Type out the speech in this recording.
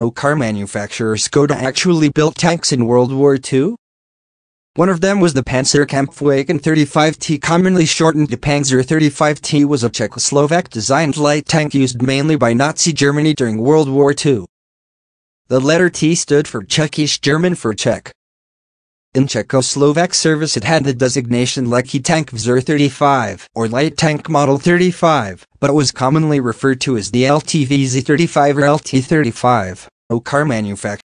Car manufacturer Skoda actually built tanks in World War II? One of them was the Panzerkampfwagen 35T commonly shortened to Panzer 35T was a Czechoslovak-designed light tank used mainly by Nazi Germany during World War II. The letter T stood for tschechisch German for Czech. In Czechoslovak service it had the designation Lehký tank Vzor 35 or Light Tank Model 35, but was commonly referred to as the LTVZ 35 or LT 35, O car manufacturer.